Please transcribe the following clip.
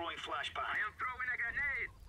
throwing flashbang. I am throwing a grenade.